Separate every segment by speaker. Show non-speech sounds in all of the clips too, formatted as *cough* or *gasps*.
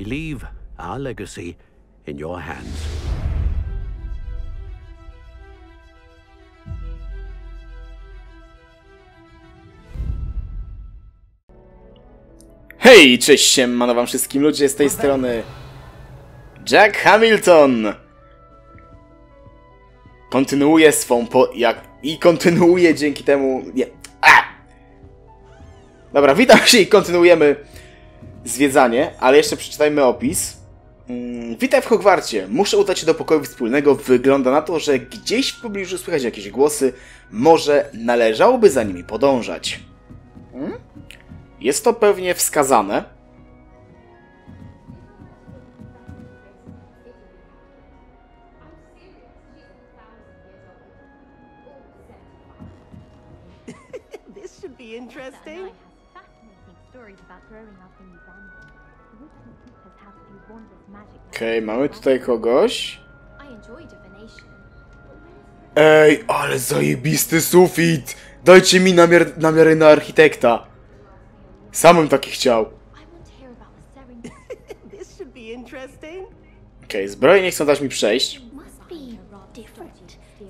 Speaker 1: we leave our legacy in your hands.
Speaker 2: Hej, cześć siemano wam wszystkim. Ludzie z tej strony. Jack Hamilton. Kontynuuje swą po... jak... i kontynuuje dzięki temu... nie... A! Dobra, witam się i kontynuujemy zwiedzanie, ale jeszcze przeczytajmy opis. Mm, witaj w Hogwarcie. Muszę udać się do pokoju wspólnego. Wygląda na to, że gdzieś w pobliżu słychać jakieś głosy. Może należałoby za nimi podążać. Hmm? Jest to pewnie wskazane. Okej, mamy tutaj kogoś. Ej, ale zajebisty sufit! Dajcie mi namiar, namiary na architekta. Sam bym taki chciał.
Speaker 3: To. *laughs*
Speaker 2: Okej, zbroje nie chcą dać mi przejść.
Speaker 3: must be different.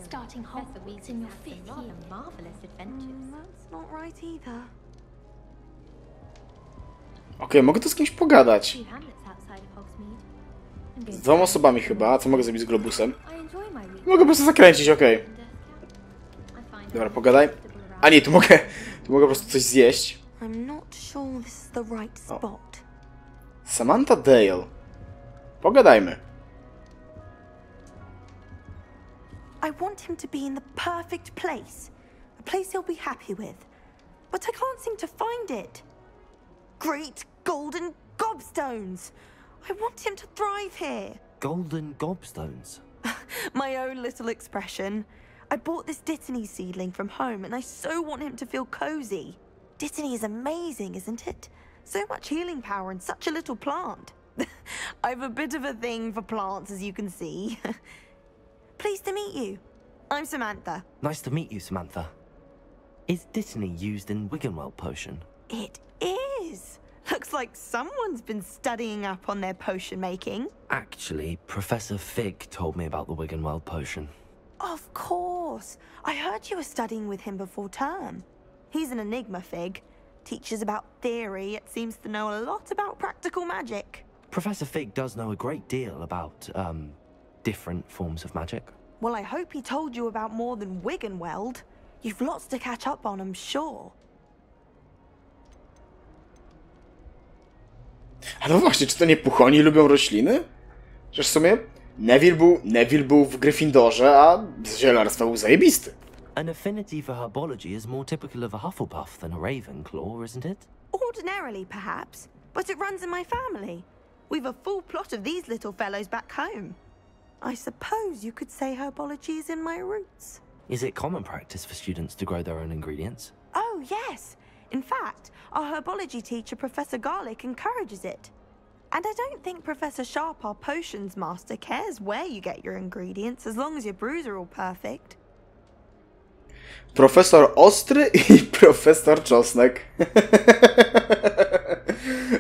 Speaker 3: Starting Hogwarts in your fifth year. Marvelous adventures.
Speaker 4: That's not right either.
Speaker 2: Okej, mogę tu z kimś pogadać. Z dwoma osobami chyba, a co mogę zrobić z globusem? Mogę po prostu zakręcić, okej.
Speaker 3: Find
Speaker 2: Dobra, pogadaj. A nie, tu mogę, tu mogę po prostu coś zjeść.
Speaker 4: Spot.
Speaker 2: Samantha Dale. Pogadajmy.
Speaker 4: I want him to be in the perfect place. A place he'll be happy with. But I can't seem to find it. Great golden gobstones! I want him to thrive here.
Speaker 5: Golden gobstones. *laughs*
Speaker 4: My own little expression. I bought this Dittany seedling from home and I so want him to feel cozy. Dittany is amazing, isn't it? So much healing power in such a little plant. *laughs* I've a bit of a thing for plants, as you can see. *laughs* Pleased to meet you. I'm Samantha.
Speaker 5: Nice to meet you, Samantha. Is Dittany used in Wiggenweld potion?
Speaker 4: It is. Looks like someone's been studying up on their potion making.
Speaker 5: Actually, Professor Fig told me about the Wiggenweld potion.
Speaker 4: Of course. I heard you were studying with him before term. He's an enigma fig. Teaches about theory, it seems to know a lot about practical magic.
Speaker 5: Professor Fig does know a great deal about, um, different forms of magic.
Speaker 4: Well, I hope he told you about more than Wiggenweld. You've lots to catch up on, I'm sure.
Speaker 2: A no właśnie, czy to nie puchoni lubią rośliny? Przecież w sumie Neville był, Neville był w Gryffindorze, a z zielarstwa był zajebisty.
Speaker 5: An affinity for herbology is more typical of a Hufflepuff than a Ravenclaw, isn't it?
Speaker 4: Ordinarily, perhaps, but it runs in my family. We've a full plot of these little fellows back home. I suppose you could say herbology is in my roots.
Speaker 5: Is it common practice for students to grow their own ingredients?
Speaker 4: Oh, yes. In fact, our herbology teacher, Professor Garlick, encourages it. And I don't think Professor Sharp, our potions master, cares where you get your ingredients as long as your brews are all perfect.
Speaker 2: Profesor Ostry *laughs* i profesor Czosnek. *laughs*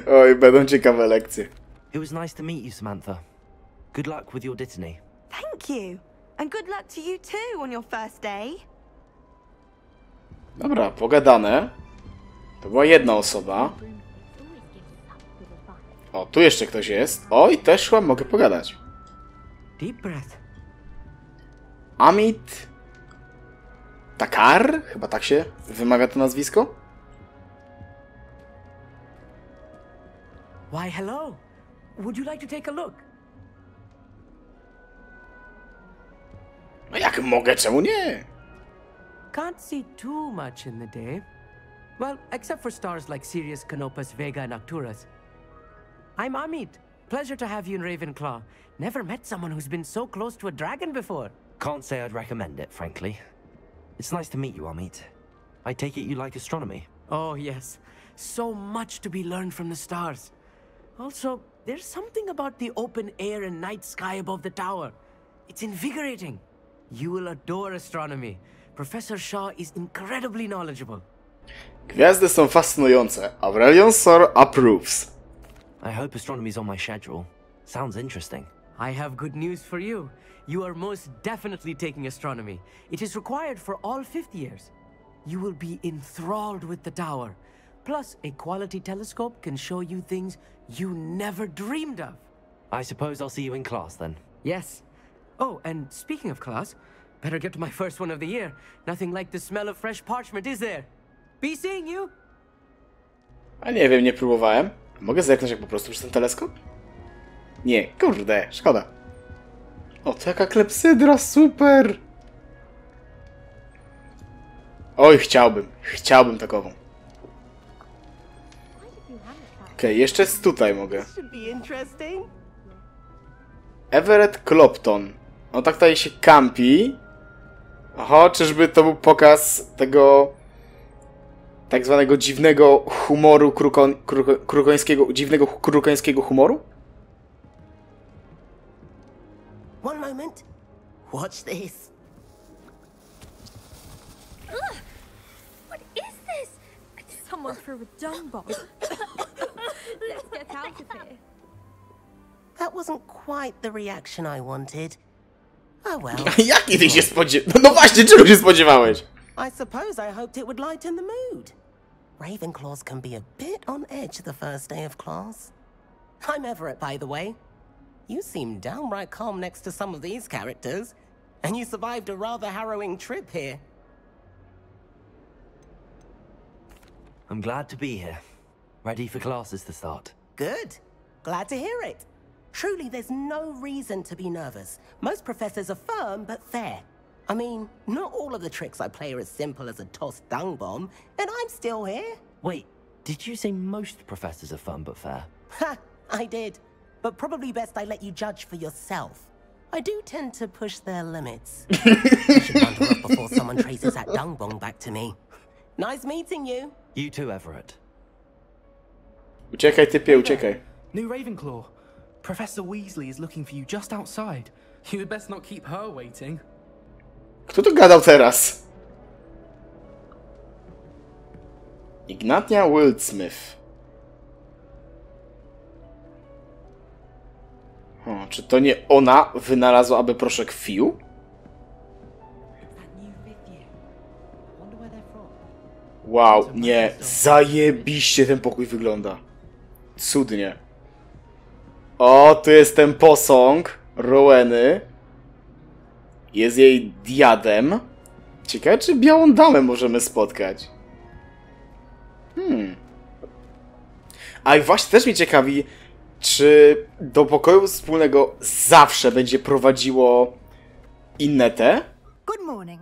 Speaker 2: Oj, będą ciekawe lekcje.
Speaker 5: It was nice to meet you, Samantha. Good luck with your Dittany.
Speaker 4: Thank you. And good luck to you too on your first day.
Speaker 2: Dobra, pogadane. To była jedna osoba. O, tu jeszcze ktoś jest. Oj, też chyba mogę pogadać. Amit Takar? Chyba tak się wymawia to nazwisko?
Speaker 6: Why, hello. Would you like to take a look?
Speaker 2: No jak mogę, czemu nie?
Speaker 6: Can't see too much in the day. Well, except for stars like Sirius, Canopus, Vega, and Arcturus. I'm Amit. Pleasure to have you in Ravenclaw. Never met someone who's been so close to a dragon before.
Speaker 5: Can't say I'd recommend it, frankly. It's nice to meet you, Amit. I take it you like astronomy.
Speaker 6: Oh, yes. So much to be learned from the stars. Also, there's something about the open air and night sky above the tower. It's invigorating. You will adore astronomy. Professor Shaw is incredibly knowledgeable.
Speaker 2: Gwiazdy są fascynujące. Aurelion Sor approves.
Speaker 5: I hope astronomy's on my schedule. Sounds interesting.
Speaker 6: I have good news for you. You are most definitely taking astronomy. It is required for all fifth years. You will be enthralled with the tower. Plus, a quality telescope can show you things you never dreamed of.
Speaker 5: I suppose I'll see you in class then.
Speaker 6: Yes. Oh, and speaking of class, better get to my first one of the year. Nothing like the smell of fresh parchment, is there? Be seeing you.
Speaker 2: A nie wiem, nie próbowałem. Mogę zerknąć jak po prostu przez ten teleskop? Nie, kurde, szkoda. O, taka klepsydra, super! Oj, chciałbym, chciałbym takową. Okej, jeszcze z tutaj mogę. Everett Clopton. On tak tutaj się kampi. Oho, czyżby to był pokaz tego tak zwanego dziwnego humoru krukon, kruko, krukońskiego, dziwnego krukońskiego humoru?
Speaker 7: One moment. Watch this.
Speaker 3: What is this? Someone threw a dung bomb. *coughs* Let's get out of here.
Speaker 7: That wasn't quite the reaction I wanted. Oh well. *laughs*
Speaker 2: Jaki ty się spodziewałeś? No właśnie, czego się spodziewałeś?
Speaker 7: I suppose I hoped it would lighten the mood. Ravenclaws can be a bit on edge the first day of class. I'm Everett, by the way. You seem downright calm next to some of these characters, and you survived a rather harrowing trip here.
Speaker 5: I'm glad to be here. Ready for classes to start.
Speaker 7: Good. Glad to hear it. Truly, there's no reason to be nervous. Most professors are firm but fair. I mean, not all of the tricks I play are as simple as a tossed dung bomb, and I'm still here.
Speaker 5: Wait, did you say most professors are fun but fair?
Speaker 7: Ha! I did. But probably best I let you judge for yourself. I do tend to push their limits. *laughs* I should wander off before someone traces that dung bomb back to me. Nice meeting you.
Speaker 5: You too, Everett.
Speaker 2: Uciekaj, typie, uciekaj.
Speaker 8: New Ravenclaw. Professor Weasley is looking for you just outside. You had best not keep her waiting.
Speaker 2: Kto tu gadał teraz? Ignatia Wildsmith. O, czy to nie ona wynalazła aby proszek Fiu? Wow, nie, zajebiście ten pokój wygląda. Cudnie. O, tu jest ten posąg Roweny. Jest jej diadem. Ciekawe, czy białą damę możemy spotkać. Hmm. A i właśnie też mnie ciekawi, czy do pokoju wspólnego zawsze będzie prowadziło inne te?
Speaker 9: Good morning.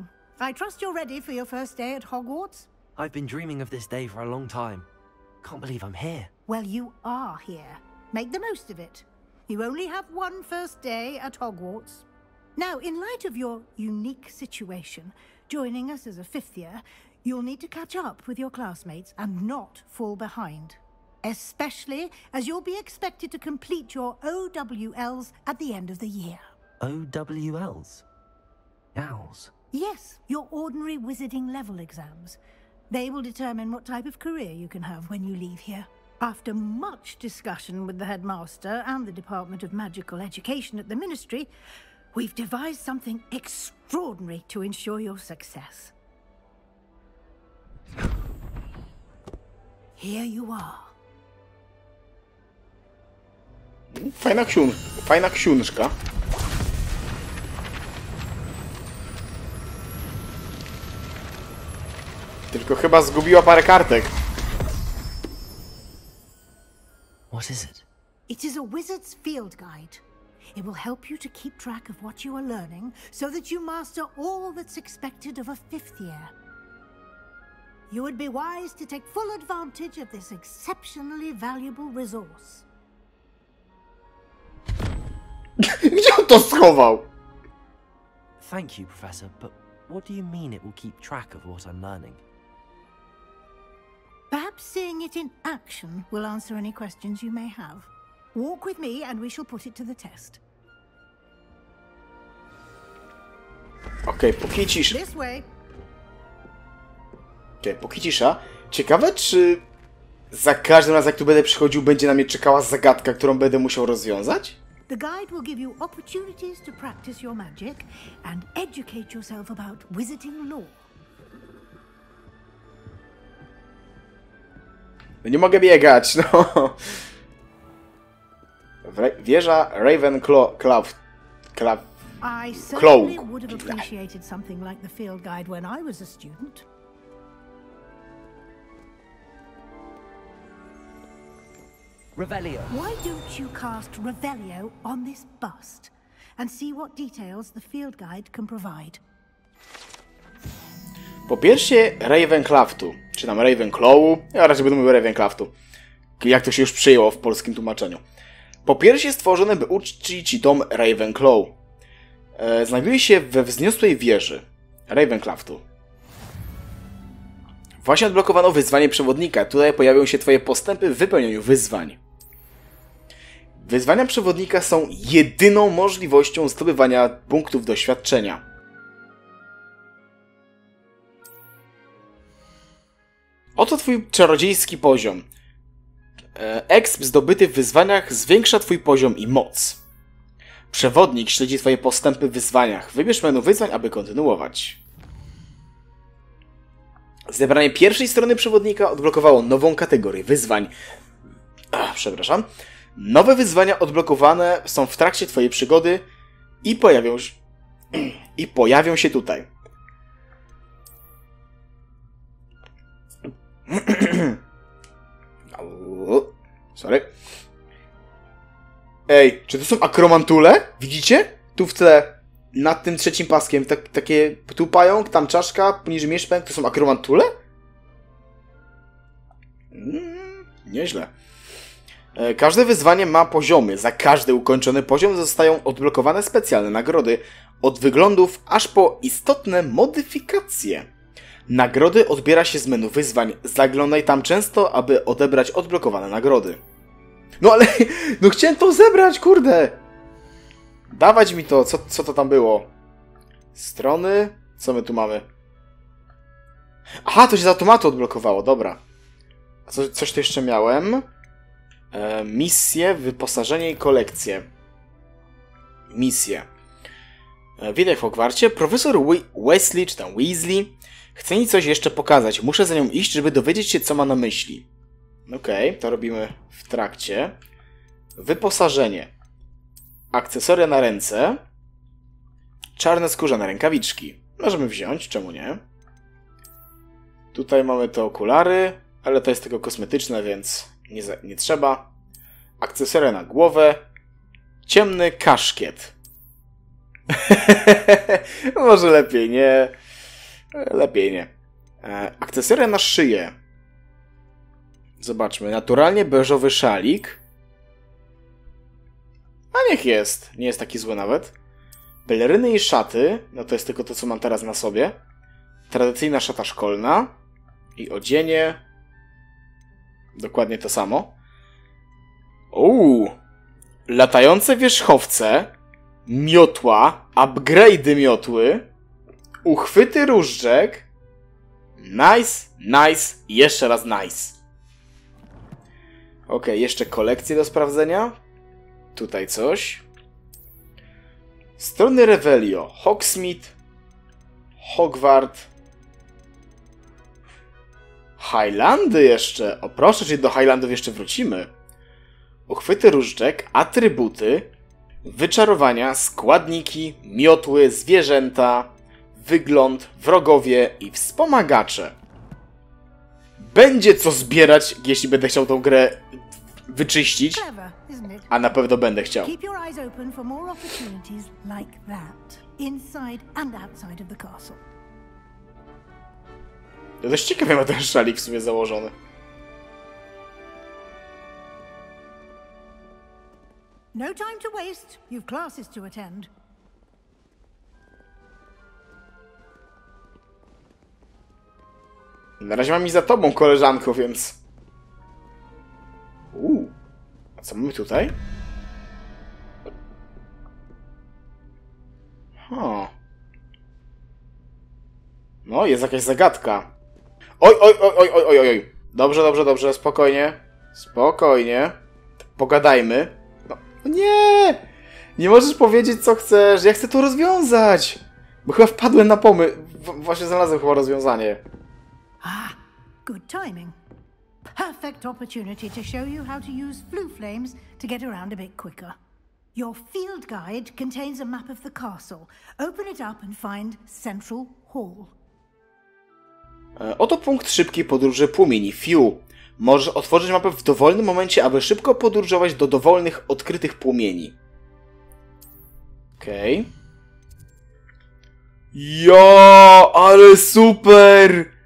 Speaker 9: I trust you're ready for your first day at Hogwarts?
Speaker 5: I've been dreaming of this day for a long time. Can't believe I'm here.
Speaker 9: Well, you are here. Make the most of it. You only have one first day at Hogwarts. Now, in light of your unique situation, joining us as a fifth year, you'll need to catch up with your classmates and not fall behind. Especially as you'll be expected to complete your OWLs at the end of the year.
Speaker 5: OWLs? Owls?
Speaker 9: Yes, your ordinary wizarding level exams. They will determine what type of career you can have when you leave here. After much discussion with the headmaster and the Department of Magical Education at the Ministry, we've devised something extraordinary to ensure your success. Here you are.
Speaker 2: Fajna ksiun... Fajna książka. Tylko chyba zgubiła parę kartek.
Speaker 5: What is it?
Speaker 9: It is a wizard's field guide. It will help you to keep track of what you are learning so that you master all that's expected of a fifth year. You would be wise to take full advantage of this exceptionally valuable resource. *laughs*
Speaker 2: Gdzie on to schował?
Speaker 5: Thank you, Professor, but what do you mean it will keep track of what I'm learning?
Speaker 9: Perhaps seeing it in action will answer any questions you may have. Walk with me and we shall put it to the test.
Speaker 2: Okej, póki cisza.
Speaker 9: This way.
Speaker 2: Okej, póki cisza. Ciekawe, czy za każdym razem, jak tu będę przychodził, będzie na mnie czekała zagadka, którą będę musiał rozwiązać?
Speaker 9: The guide will give you opportunities to practice your magic and educate yourself about wizarding lore.
Speaker 2: No nie mogę biegać, no. Wieża Ravenclaw... Claw... Claw...
Speaker 9: I certainly would have appreciated something like the field guide when I was a student.
Speaker 5: Revelio.
Speaker 9: Why don't you cast Revelio on this bust and see what details the field guide can provide?
Speaker 2: Po piersie Ravenclaftu, czy tam Ravenclawu, ja raczej będę mówił Ravenclaftu, jak to się już przyjęło w polskim tłumaczeniu. Po piersie stworzone, by uczcić ci dom Ravenclaw. E, znajduje się we wzniosłej wieży Ravenclaftu. Właśnie odblokowano wyzwanie przewodnika. Tutaj pojawią się twoje postępy w wypełnieniu wyzwań. Wyzwania przewodnika są jedyną możliwością zdobywania punktów doświadczenia. Oto twój czarodziejski poziom. E, Exp zdobyty w wyzwaniach zwiększa twój poziom i moc. Przewodnik śledzi twoje postępy w wyzwaniach. Wybierz menu wyzwań, aby kontynuować. Zebranie pierwszej strony przewodnika odblokowało nową kategorię wyzwań. Ach, przepraszam. Nowe wyzwania odblokowane są w trakcie twojej przygody i pojawią się, *clears throat* i pojawią się tutaj. *clears throat* Sorry. Ej, czy to są akromantule? Widzicie? Tu w tle, nad tym trzecim paskiem, tak, takie, tu pająk, tam czaszka, poniżej mieszpęk, to są akromantule? Mm, nieźle. E, Każde wyzwanie ma poziomy. Za każdy ukończony poziom zostają odblokowane specjalne nagrody. Od wyglądów aż po istotne modyfikacje. Nagrody odbiera się z menu wyzwań. Zaglądaj tam często, aby odebrać odblokowane nagrody. No ale, *laughs* no chciałem to zebrać, kurde! Dawać mi to, co, co to tam było? Strony? Co my tu mamy? Aha, to się z automatu odblokowało, dobra. Co, coś tu jeszcze miałem? E, misje, wyposażenie i kolekcje. Misje. E, w Hogwarcie. Profesor We Wesley, czy tam Weasley, chce mi coś jeszcze pokazać. Muszę za nią iść, żeby dowiedzieć się, co ma na myśli. Okej, to robimy w trakcie. Wyposażenie. Akcesoria na ręce. Czarne skórzane rękawiczki. Możemy wziąć, czemu nie? Tutaj mamy te okulary, ale to jest tylko kosmetyczne, więc nie, nie trzeba. Akcesoria na głowę. Ciemny kaszkiet. *laughs* Może lepiej nie. Lepiej nie. E, akcesoria na szyję. Zobaczmy. Naturalnie beżowy szalik. A niech jest. Nie jest taki zły nawet. Peleryny i szaty. No to jest tylko to, co mam teraz na sobie. Tradycyjna szata szkolna. I odzienie. Dokładnie to samo. Uuu. Latające wierzchowce. Miotła. Upgrade'y miotły. Uchwyty różdżek. Nice, nice jeszcze raz nice. Ok, jeszcze kolekcje do sprawdzenia. Tutaj coś. Strony Revelio. Hogsmeade. Hogwart. Highlandy jeszcze. O proszę, czyli do Highlandów jeszcze wrócimy. Uchwyty różdżek, atrybuty, wyczarowania, składniki, miotły, zwierzęta, wygląd, wrogowie i wspomagacze. Będzie co zbierać, jeśli będę chciał tą grę wyczyścić, a na pewno będę chciał. To dość ciekawie ma ten szalik w sumie założony.
Speaker 9: No time to waste. You've classes to attend.
Speaker 2: Na razie mam i za tobą, koleżanko, więc... Uuu. A co mamy tutaj? Ha. No, jest jakaś zagadka. Oj, oj, oj, oj, oj, oj, oj. Dobrze, dobrze, dobrze, spokojnie. Spokojnie. Pogadajmy. No, nie! Nie możesz powiedzieć, co chcesz. Ja chcę to rozwiązać. Bo chyba wpadłem na pomysł. Właśnie znalazłem chyba rozwiązanie.
Speaker 9: Good timing. Perfect opportunity to show you how to use flue flames to get around a bit quicker. Your field guide contains a map of the castle. Open it up and find Central Hall.
Speaker 2: E, Oto punkt szybkiej podróży płomieni Few. Możesz otworzyć mapę w dowolnym momencie, aby szybko podróżować do dowolnych, odkrytych płomieni. Okej. Jo, ale super!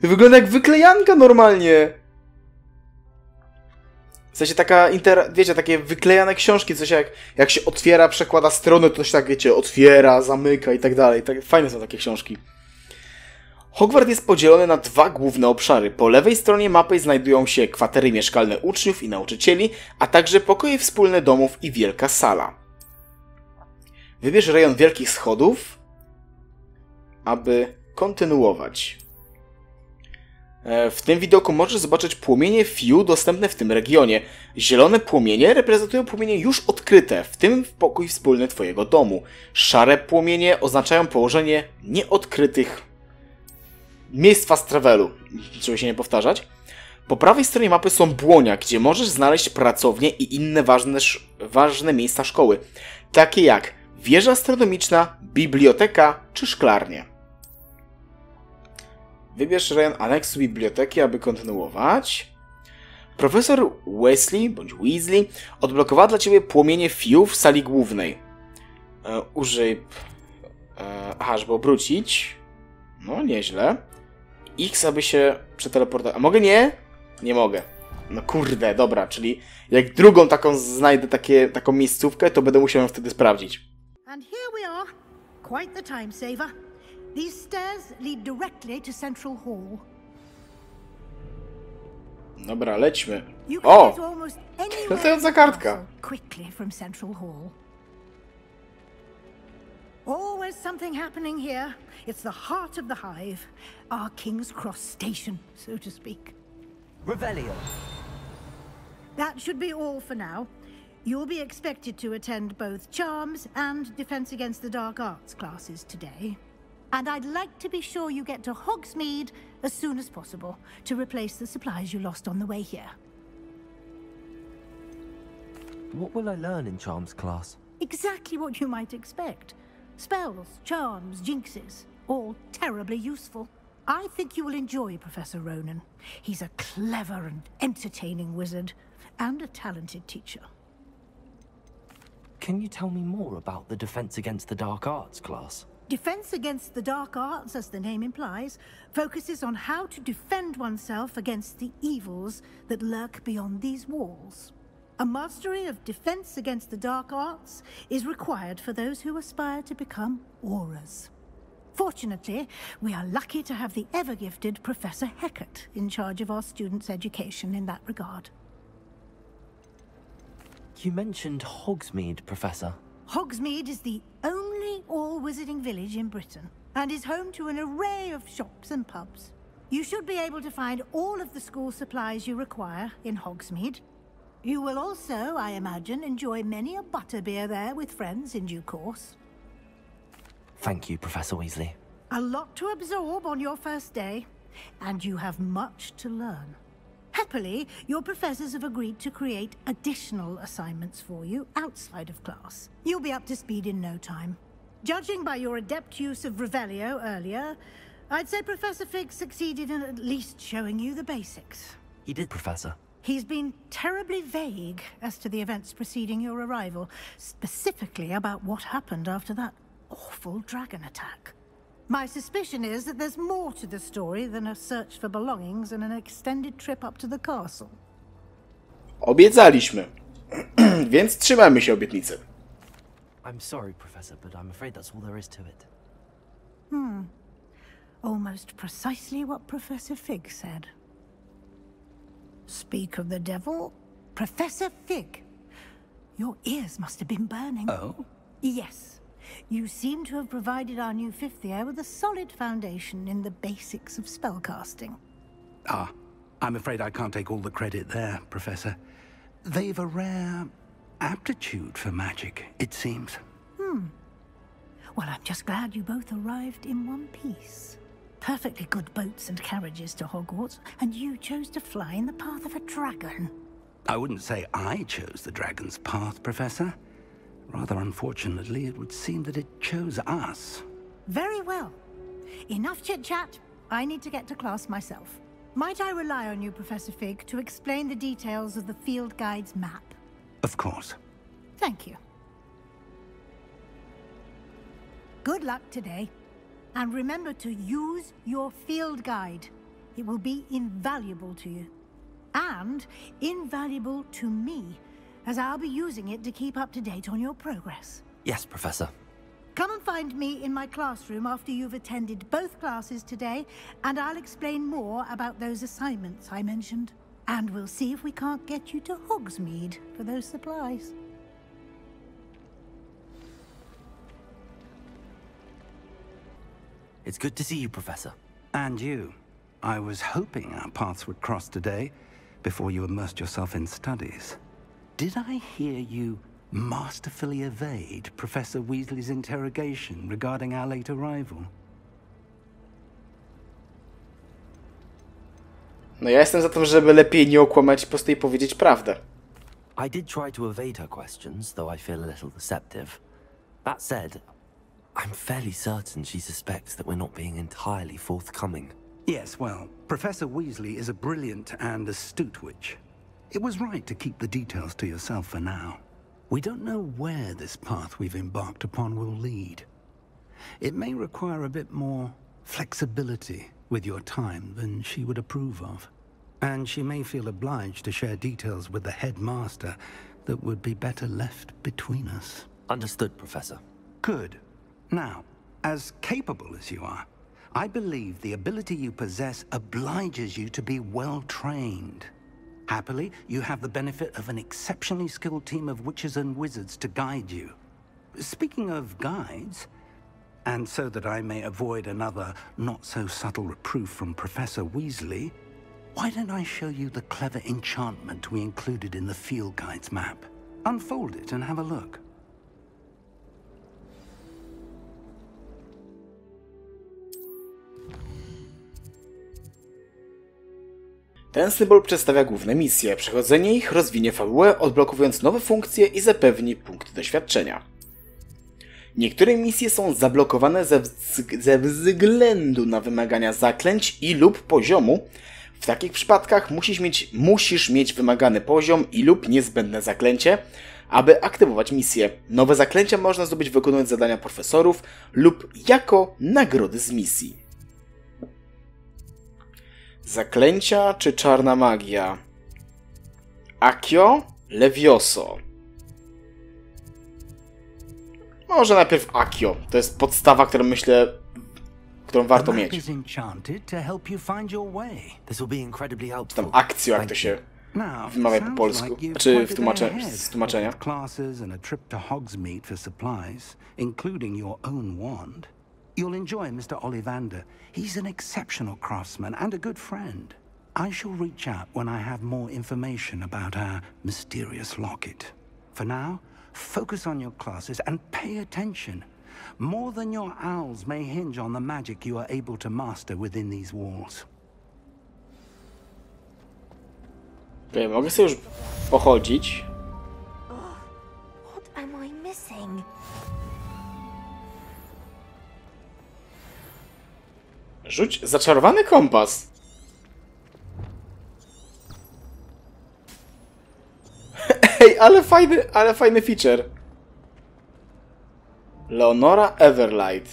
Speaker 2: Wygląda jak wyklejanka normalnie. W sensie taka, inter... wiecie, takie wyklejane książki, coś jak, jak się otwiera, przekłada strony, to się tak, wiecie, otwiera, zamyka i tak dalej. Tak, fajne są takie książki. Hogwart jest podzielony na dwa główne obszary. Po lewej stronie mapy znajdują się kwatery mieszkalne uczniów i nauczycieli, a także pokoje wspólne domów i wielka sala. Wybierz rejon wielkich schodów, aby kontynuować. E, W tym widoku możesz zobaczyć płomienie Fiu dostępne w tym regionie. Zielone płomienie reprezentują płomienie już odkryte, w tym pokój wspólny Twojego domu. Szare płomienie oznaczają położenie nieodkrytych miejsc fast travelu, żeby się nie powtarzać. Po prawej stronie mapy są błonia, gdzie możesz znaleźć pracownie i inne ważne, ważne miejsca szkoły, takie jak wieża astronomiczna, biblioteka czy szklarnie. Wybierz rejon aneksu biblioteki, aby kontynuować. Profesor Wesley, bądź Weasley, odblokowała dla Ciebie płomienie Fiu w sali głównej. E, użyj... E, aha, żeby obrócić. No, nieźle. X, aby się przeteleportować. A mogę nie? Nie mogę. No kurde, dobra, czyli jak drugą taką znajdę takie, taką miejscówkę, to będę musiał ją wtedy sprawdzić.
Speaker 9: And here we are. Quite the time saver. These stairs lead directly to Central Hall.
Speaker 2: Dobra, lećmy.
Speaker 9: You can get to
Speaker 2: O!
Speaker 9: almost *laughs* anywhere
Speaker 2: Latająca
Speaker 9: in the
Speaker 2: kartka.
Speaker 9: quickly from Central Hall. Always something happening here. It's the heart of the hive, our King's Cross station, so to speak.
Speaker 5: Revelio.
Speaker 9: That should be all for now. You'll be expected to attend both Charms and Defense Against the Dark Arts classes today. And I'd like to be sure you get to Hogsmeade as soon as possible to replace the supplies you lost on the way here.
Speaker 5: What will I learn in Charms class?
Speaker 9: Exactly what you might expect. Spells, charms, jinxes, all terribly useful. I think you will enjoy Professor Ronan. He's a clever and entertaining wizard, and a talented teacher.
Speaker 5: Can you tell me more about the Defense Against the Dark Arts class?
Speaker 9: Defense against the dark arts, as the name implies, focuses on how to defend oneself against the evils that lurk beyond these walls. A mastery of defense against the dark arts is required for those who aspire to become auras. Fortunately, we are lucky to have the ever gifted Professor Heckert in charge of our students' education in that regard.
Speaker 5: You mentioned Hogsmeade, Professor.
Speaker 9: Hogsmeade is the only all wizarding village in Britain and is home to an array of shops and pubs. You should be able to find all of the school supplies you require in Hogsmeade. You will also, I imagine, enjoy many a butterbeer there with friends in due course.
Speaker 5: Thank you, Professor Weasley.
Speaker 9: A lot to absorb on your first day, and you have much to learn. Happily, your professors have agreed to create additional assignments for you outside of class. You'll be up to speed in no time. Judging by your adept use of Revelio earlier, I'd say Professor Fig succeeded in at least showing you the basics.
Speaker 5: He did, Professor.
Speaker 9: He's been terribly vague as to the events preceding your arrival, specifically about what happened after that awful dragon attack. My suspicion is that there's more to the story than a search for belongings and an extended trip up to the castle.
Speaker 2: Obiecaliśmy. *clears throat* Więc trzymamy się obietnicy.
Speaker 5: I'm sorry, Professor, but I'm afraid that's all there is to it. Hmm.
Speaker 9: Almost precisely what Professor Fig said. Speak of the devil, Professor Fig. Your ears must have been burning.
Speaker 8: Oh?
Speaker 9: Yes. You seem to have provided our new fifth year with a solid foundation in the basics of spellcasting.
Speaker 8: Ah,
Speaker 1: I'm afraid I can't take all the credit there, Professor. They've a rare aptitude for magic, it seems. Hmm.
Speaker 9: Well, I'm just glad you both arrived in one piece. Perfectly good boats and carriages to Hogwarts, and you chose to fly in the path of a dragon.
Speaker 1: I wouldn't say I chose the dragon's path, Professor. Rather unfortunately, it would seem that it chose us.
Speaker 9: Very well. Enough chit chat. I need to get to class myself. Might I rely on you, Professor Fig, to explain the details of the field guide's map?
Speaker 1: Of course.
Speaker 9: Thank you. Good luck today. And remember to use your field guide. It will be invaluable to you. And invaluable to me, as I'll be using it to keep up to date on your progress.
Speaker 5: Yes, Professor.
Speaker 9: Come and find me in my classroom after you've attended both classes today, and I'll explain more about those assignments I mentioned. And we'll see if we can't get you to Hogsmeade for those supplies.
Speaker 5: It's good to see you, Professor.
Speaker 1: And you. I was hoping our paths would cross today before you immersed yourself in studies. Did I hear you masterfully evade Professor Weasley's interrogation regarding our late arrival?
Speaker 2: No ja jestem za tym, żeby lepiej nie okłamać po prostu jej powiedzieć prawdę.
Speaker 5: I did try to evade her questions, though I feel a little deceptive. That said, I'm fairly certain she suspects that we're not being entirely forthcoming.
Speaker 1: Yes, well, Professor Weasley is a brilliant and astute witch. It was right to keep the details to yourself for now. We don't know where this path we've embarked upon will lead. It may require a bit more flexibility with your time than she would approve of. And she may feel obliged to share details with the headmaster that would be better left between us.
Speaker 5: Understood, Professor.
Speaker 1: Good. Now, as capable as you are, I believe the ability you possess obliges you to be well trained. Happily, you have the benefit of an exceptionally skilled team of witches and wizards to guide you. Speaking of guides, and so that I may avoid another not so subtle reproof from Professor Weasley, why don't I show you the clever enchantment we included in the field guide's map? Unfold it and have a look.
Speaker 2: Ten symbol przedstawia główne misje. Przechodzenie ich rozwinie fabułę, odblokowując nowe funkcje i zapewni punkty doświadczenia. Niektóre misje są zablokowane ze, ze względu na wymagania zaklęć i lub poziomu. W takich przypadkach musisz mieć, musisz mieć wymagany poziom i lub niezbędne zaklęcie, aby aktywować misję. Nowe zaklęcia można zdobyć wykonując zadania profesorów lub jako nagrody z misji. Zaklęcia czy czarna magia? Akio, Levioso. Może najpierw Akio. To jest podstawa, którą myślę, którą warto mieć. Tam akcjo, jak to się wymawia po polsku. Czy w,
Speaker 1: a
Speaker 2: tłumacze,
Speaker 1: day ahead,
Speaker 2: z tłumaczenia?
Speaker 1: You'll enjoy Mr. Ollivander. He's an exceptional craftsman and a good friend. I shall reach out when I have more information about our mysterious locket. For now, focus on your classes and pay attention. More than your owls may hinge on the magic you are able to master within these walls.
Speaker 2: Okej, mogę sobie już pochodzić.
Speaker 4: What am I missing?
Speaker 2: Rzuć zaczarowany kompas. Ej, ale fajny, ale fajny feature. Leonora Everlight.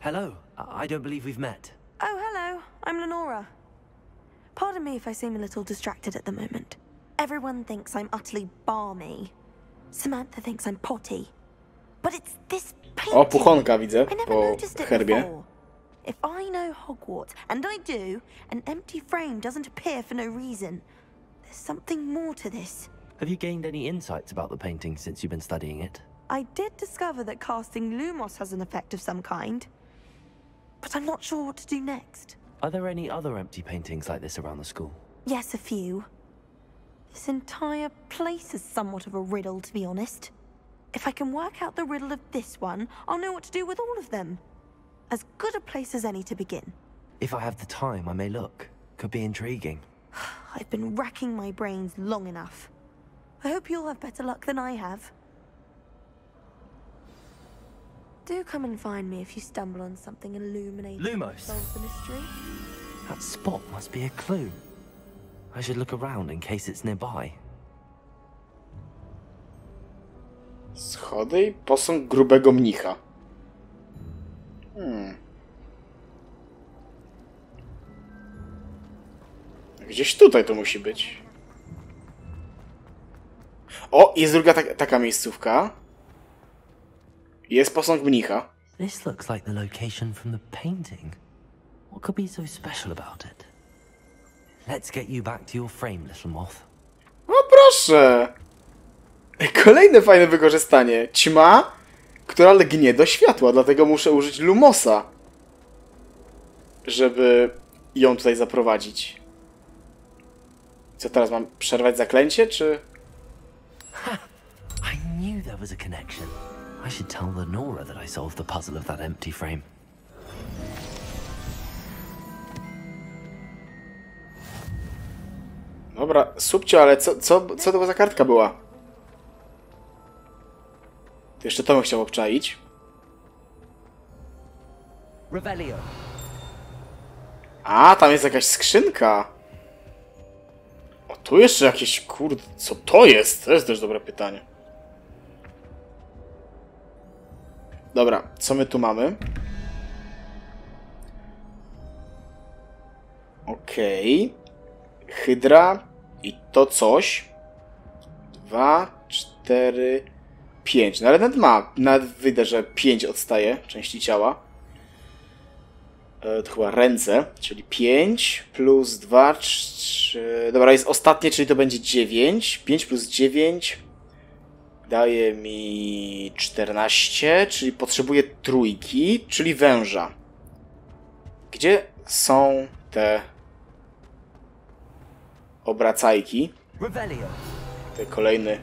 Speaker 5: Hello. I I don't believe we've met.
Speaker 4: Oh, hello. I'm Lenora. Pardon me if I seem a little distracted at the moment. Everyone thinks I'm utterly balmy. Samantha thinks I'm potty. But it's this painting.
Speaker 2: O, puchonka widzę
Speaker 4: I never
Speaker 2: po
Speaker 4: noticed it
Speaker 2: herbie.
Speaker 4: before. If I know Hogwarts, and I do, an empty frame doesn't appear for no reason. There's something more to this.
Speaker 5: Have you gained any insights about the painting since you've been studying it?
Speaker 4: I did discover that casting Lumos has an effect of some kind. But I'm not sure what to do next.
Speaker 5: Are there any other empty paintings like this around the school?
Speaker 4: Yes, a few. This entire place is somewhat of a riddle, to be honest. If I can work out the riddle of this one, I'll know what to do with all of them. As good a place as any to begin.
Speaker 5: If I have the time, I may look. Could be intriguing. *sighs*
Speaker 4: I've been racking my brains long enough. I hope you'll have better luck than I have. Do come and find me if you stumble on something illuminating that
Speaker 5: Lumos.
Speaker 4: the mystery.
Speaker 5: That spot must be a clue. I should look around in case it's nearby.
Speaker 2: Schody i posąg grubego mnicha. Hmm. Gdzieś tutaj to musi być. O, jest druga tak, taka miejscówka. Jest posąg mnicha.
Speaker 5: This looks like the location from the painting. What could be so special about it? Let's get you back to your frame, little moth.
Speaker 2: O, proszę! Kolejne fajne wykorzystanie. Ćma, która lgnie do światła, dlatego muszę użyć Lumosa, żeby ją tutaj zaprowadzić. Co teraz mam przerwać zaklęcie, czy... *laughs*
Speaker 5: I knew there was a connection. I should tell Lenora that I solved the puzzle of that empty frame.
Speaker 2: Dobra, subcio, ale co, co, co to za kartka była? Jeszcze to bym chciał obczaić.
Speaker 6: Revelio.
Speaker 2: A, tam jest jakaś skrzynka. Tu jeszcze jakieś, kurde, co to jest? To jest też dobre pytanie. Dobra, co my tu mamy? Okej. Hydra i to coś. Dwa, cztery, pięć. No ale nawet ma, nawet wyjdę, że pięć odstaje części ciała. E, to chyba ręce, czyli 5 plus 2, 3. Dobra, jest ostatnie, czyli to będzie 9. 5 plus 9 daje mi 14, czyli potrzebuję trójki, czyli węża. Gdzie są te obracajki? Ten kolejny.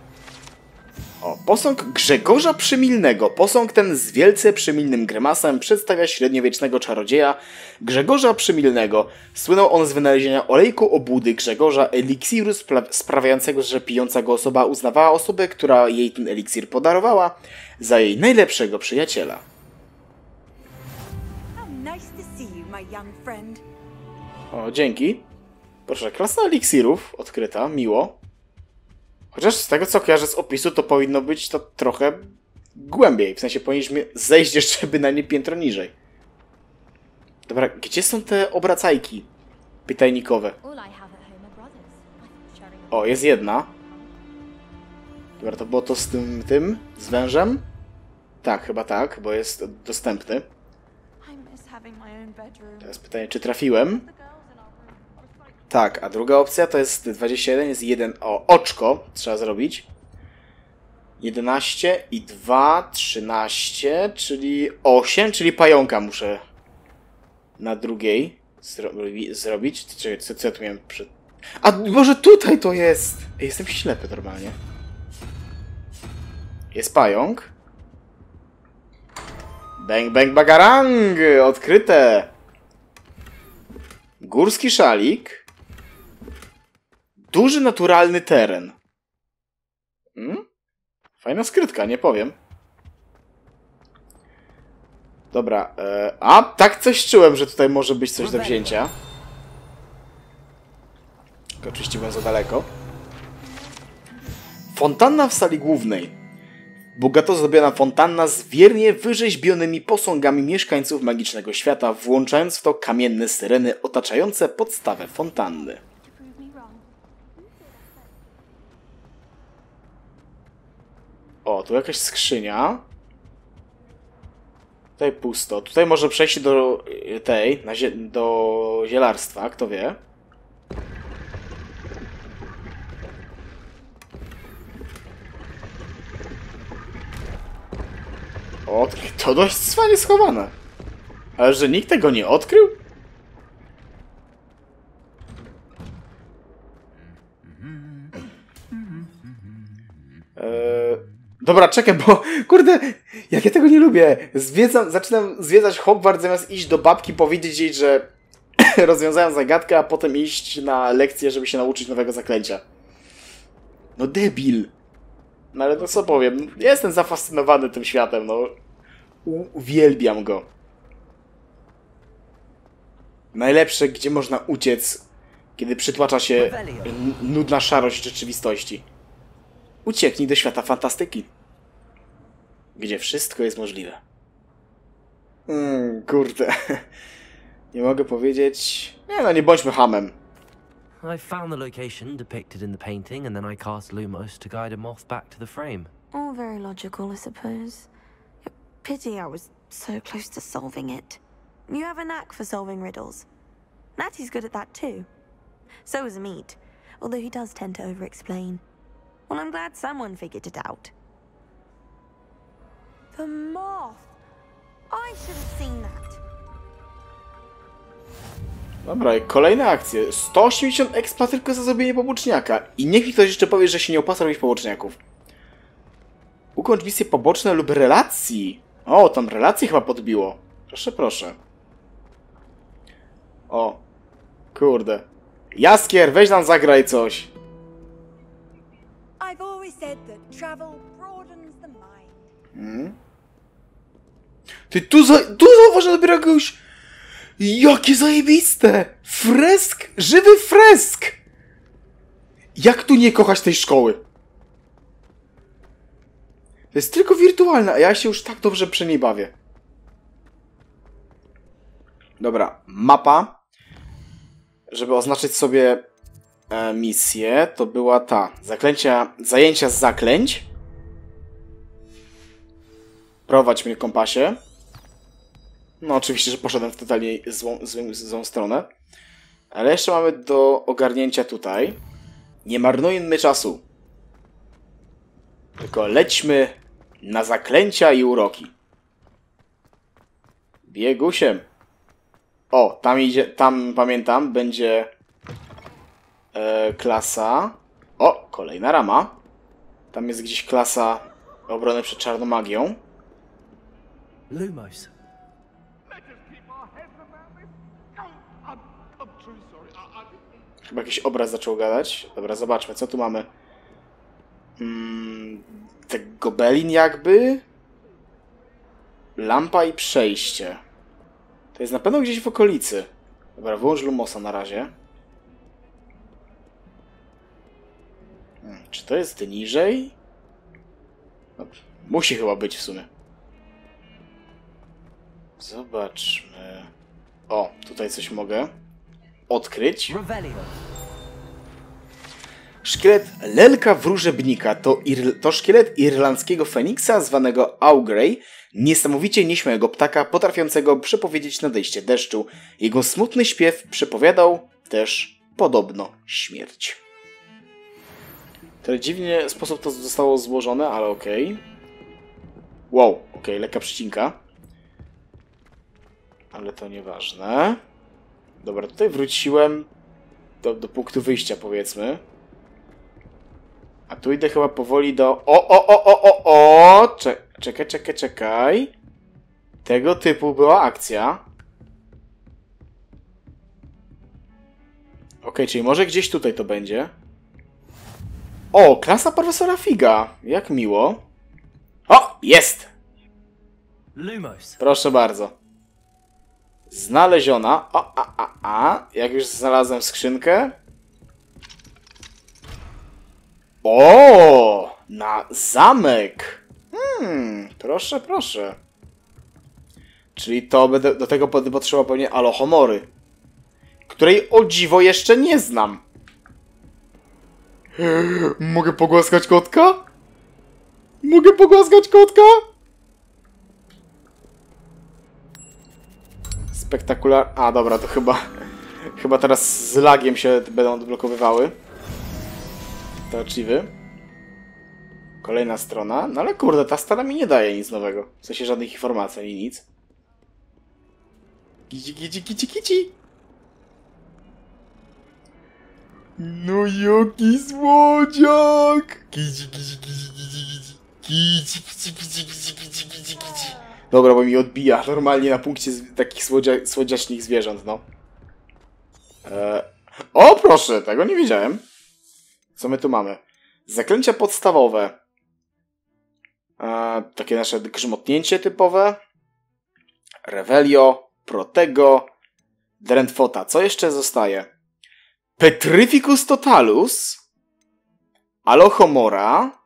Speaker 2: O, posąg Grzegorza Przymilnego. Posąg ten z wielce przymilnym grymasem przedstawia średniowiecznego czarodzieja Grzegorza Przymilnego. Słynął on z wynalezienia olejku obłudy Grzegorza, eliksiru spra- sprawiającego, że pijąca go osoba uznawała osobę, która jej ten eliksir podarowała, za jej najlepszego przyjaciela. O, dzięki. Proszę, klasa eliksirów odkryta, miło. Chociaż z tego co kojarzę z opisu, to powinno być to trochę głębiej. W sensie powinniśmy zejść jeszcze bynajmniej piętro niżej. Dobra, gdzie są te obracajki pytajnikowe? O, jest jedna. Dobra, to było to z tym, tym, z wężem? Tak, chyba tak, bo jest dostępny. Teraz pytanie, czy trafiłem?
Speaker 4: The girls in our room. I was like,
Speaker 2: Tak, a druga opcja to jest 21, jest 1, o, oczko trzeba zrobić. 11 i 2, 13, czyli 8, czyli pająka muszę na drugiej zrobi zrobić. Czekaj, co, co ja tu miałem przed... A może tutaj to jest! Jestem ślepy normalnie. Jest pająk. Bang, bang, bagarang! Odkryte! Górski szalik. Duży naturalny teren. Hmm? Fajna skrytka, nie powiem. Dobra, e, a tak coś czułem, że tutaj może być coś do wzięcia. Tylko oczywiście byłem za daleko. Fontanna w sali głównej. Bogato zdobiona fontanna z wiernie wyrzeźbionymi posągami mieszkańców magicznego świata, włączając w to kamienne syreny otaczające podstawę fontanny. O, tu jakaś skrzynia. Tutaj pusto. Tutaj może przejść do y, tej, zie do zielarstwa, kto wie. O, to dość cwanie schowane. Ale że nikt tego nie odkrył? Eee, czekaj, bo kurde, jak ja tego nie lubię. Zwiedzam, zaczynam zwiedzać Hogwarts zamiast iść do babki, powiedzieć jej, że *coughs* rozwiązałem zagadkę, a potem iść na lekcję, żeby się nauczyć nowego zaklęcia. No debil. No ale no co powiem, jestem zafascynowany tym światem, no. Uwielbiam go. Najlepsze, gdzie można uciec, kiedy przytłacza się nudna szarość rzeczywistości. Ucieknij do świata fantastyki. Gdzie wszystko jest możliwe. Mm, kurde. *laughs* Nie mogę powiedzieć... Nie no, nie bądźmy hamem.
Speaker 5: I found the location depicted in the painting, and then I cast Lumos to guide a moth back to the frame.
Speaker 4: All very logical, I suppose. Pity I was so close to solving it. You have a knack for solving riddles. Natty's good at that too. So is Meat, although he does tend to over-explain. Well, I'm glad someone figured it out. The moth! I should have seen that.
Speaker 2: Dobra, kolejne akcje. 180 expa tylko za zrobienie poboczniaka. I niech mi ktoś jeszcze powie, że się nie opłaca robić poboczniaków. Ukończ misje poboczne lub relacji. O, tam relacje chyba podbiło. Proszę, proszę. O. Kurde. Jaskier, weź nam zagraj coś.
Speaker 10: Mind.
Speaker 2: Ty tu, za, tu zauważam dopiero jakiegoś... Jakie zajebiste! Fresk! Żywy fresk! Jak tu nie kochać tej szkoły? To jest tylko wirtualne, a ja się już tak dobrze przy niej bawię. Dobra, mapa. Żeby oznaczyć sobie e, misję, to była ta. Zaklęcia, zajęcia z zaklęć. Prowadź mnie kompasie. No oczywiście, że poszedłem w totalnie złą, złą, złą stronę. Ale jeszcze mamy do ogarnięcia tutaj. Nie marnujmy czasu. Tylko lećmy na zaklęcia i uroki. Biegusiem. O, tam idzie, tam pamiętam, będzie e, klasa. O, kolejna rama. Tam jest gdzieś klasa obrony przed czarną magią.
Speaker 5: Lumos.
Speaker 2: Chyba jakiś obraz zaczął gadać. Dobra, zobaczmy, co tu mamy. Mm, te gobelin jakby. Lampa i przejście. To jest na pewno gdzieś w okolicy. Dobra, wyłącz Lumosa na razie. Hmm, czy to jest niżej? No, musi chyba być w sumie. Zobaczmy. O, tutaj coś mogę odkryć. Szkielet Lelka Wróżebnika to, ir- to szkielet irlandzkiego feniksa zwanego Augrey, niesamowicie nieśmiałego ptaka potrafiącego przepowiedzieć nadejście deszczu. Jego smutny śpiew przepowiadał też podobno śmierć. Tyle dziwnie sposób to zostało złożone, ale okej. Wow, okej, lekka przycinka. Ale to nieważne. Dobra, tutaj wróciłem do, do punktu wyjścia, powiedzmy. A tu idę chyba powoli do... O, o, o, o, o, o! Cze czekaj, czekaj, czekaj. Tego typu była akcja. Okej, czyli może gdzieś tutaj to będzie. O, klasa profesora Figa. Jak miło. O, jest!
Speaker 5: Lumos.
Speaker 2: Proszę bardzo. Znaleziona. O, a, a, a. Jak już znalazłem skrzynkę. O, na zamek. Hmm, proszę, proszę. Czyli to będę, do tego będę potrzebował pewnie Alohomory. Której o dziwo jeszcze nie znam. *gasps* Mogę pogłaskać kotka? Mogę pogłaskać kotka? Spektakular... A, dobra, to chyba... Chyba teraz z lagiem się będą odblokowywały. Te. Kolejna strona. No ale kurde, ta strona mi nie daje nic nowego. W sensie żadnych informacji ani nic. Kici, kici, kici, kici. No jaki słodziak! Kici, kici, kici, kici, kici. Kici, kici, kici, kici, kici, kici, kici. Dobra, bo mi odbija *laughs* normalnie na punkcie takich słodzia, słodziacznych zwierząt, no. E... O, proszę, tego nie wiedziałem. Co my tu mamy? Zaklęcia podstawowe. E, takie nasze grzmotnięcie typowe. Revelio, Protego, Drentfota. Co jeszcze zostaje? Petrificus Totalus, Alohomora,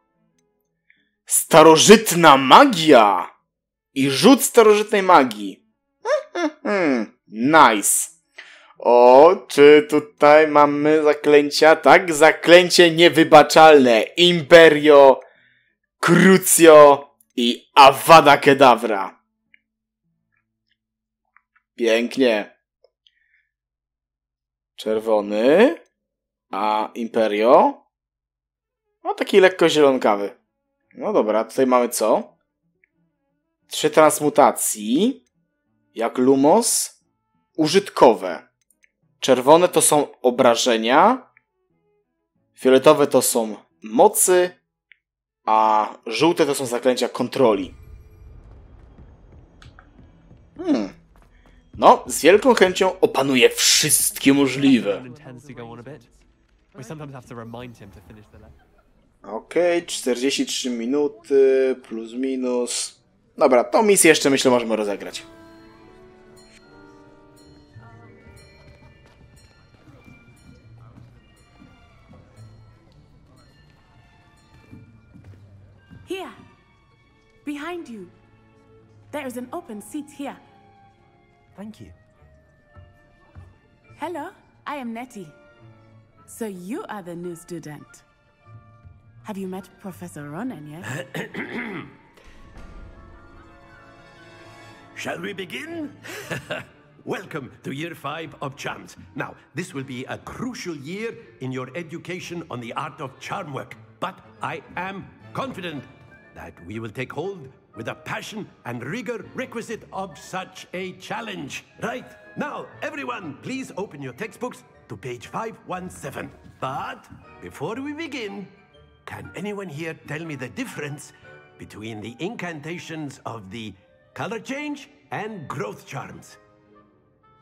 Speaker 2: Starożytna Magia i Rzut Starożytnej Magii. Hmm, nice. O, czy tutaj mamy zaklęcia? Tak, zaklęcie niewybaczalne. Imperio, Crucio i Avada Kedavra. Pięknie. Czerwony. A Imperio? No taki lekko zielonkawy. No dobra, tutaj mamy co? Trzy transmutacji. Jak Lumos. Użytkowe. Czerwone to są obrażenia. Fioletowe to są mocy. A żółte to są zaklęcia kontroli. Hmm. No, z wielką chęcią opanuję wszystkie możliwe. Okej, 43 minuty, plus minus. Dobra, tą misję jeszcze myślę możemy rozegrać.
Speaker 11: Here. Behind you. There is an open seat here.
Speaker 5: Thank you.
Speaker 11: Hello, I am Nettie. So you are the new student. Have you met Professor Ronan yet? *coughs*
Speaker 12: Shall we begin? *laughs* Welcome to year five of charms. Now, this will be a crucial year in your education on the art of charm work, but I am confident that we will take hold with the passion and rigor requisite of such a challenge. Right, now, everyone, please open your textbooks to page 517. But before we begin, can anyone here tell me the difference between the incantations of the color change and growth charms?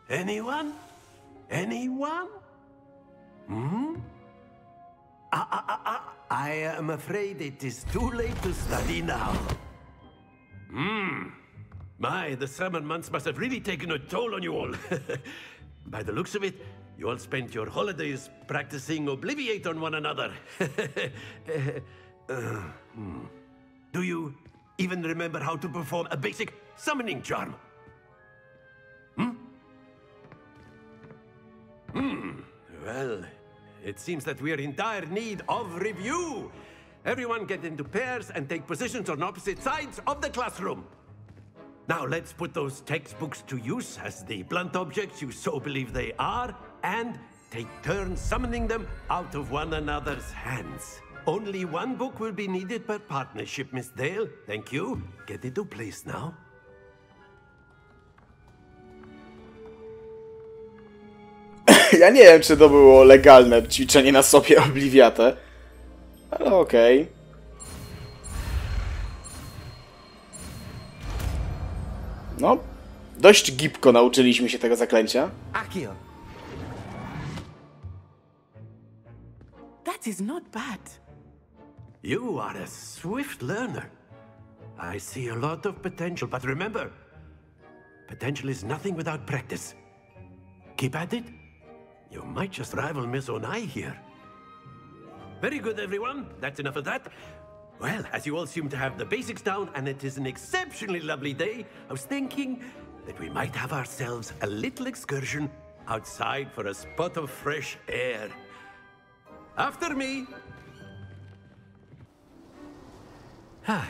Speaker 12: Anyone? Anyone? Hmm? Ah, ah, ah, ah. I am afraid it is too late to study now. Hmm. My, the summer months must have really taken a toll on you all. *laughs* By the looks of it, you all spent your holidays practicing Obliviate on one another. *laughs* Uh, hmm. Do you even remember how to perform a basic summoning charm? Hmm? Hmm. Well, it seems that we are in dire need of review. Everyone get into pairs and take positions on opposite sides of the classroom. Now let's put those textbooks to use as the blunt objects you so believe they are, and take turns summoning them out of one another's hands. Only one book will be needed per partnership, Miss Dale. Thank you. Get into place now. *laughs*
Speaker 2: Ja nie wiem, czy to było legalne ćwiczenie na sobie Obliviate. Ale okej. No, dość gibko nauczyliśmy się tego zaklęcia.
Speaker 6: Akio.
Speaker 11: That is not bad.
Speaker 12: You are a swift learner. I see a lot of potential, but remember, potential is nothing without practice. Keep at it. You might just rival Miss Onai here. Very good, everyone. That's enough of that. Well, as you all seem to have the basics down, and it is an exceptionally lovely day, I was thinking that we might have ourselves a little excursion outside for a spot of fresh air. After me. Ah,